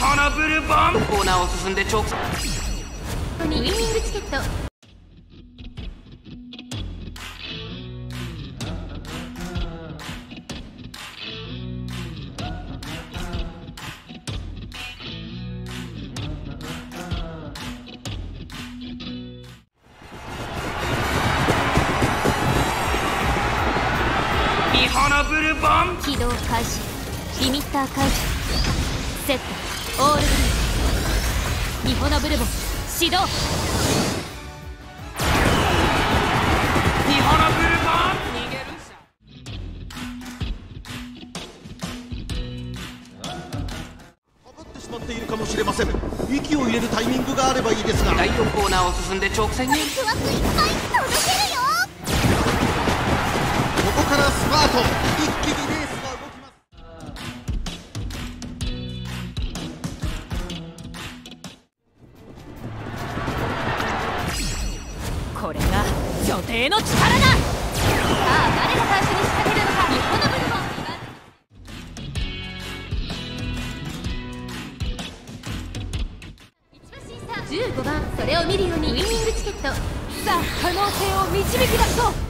ホノブルボンコーナーを進んで直ウィニングチケット起動開始。リミッター解除セットオールグリーンミホノブルボン始動ミホノブルボン逃げるさかぶってしまっているかもしれません息を入れるタイミングがあればいいですが第4コーナーを進んで直線にワクワクいっぱい届けるよここからスパート女帝の力だ。さあ誰が最初に仕掛けるのか日本のブルボン15番それを見るようにウィニングチケット。さあ可能性を導き出そう。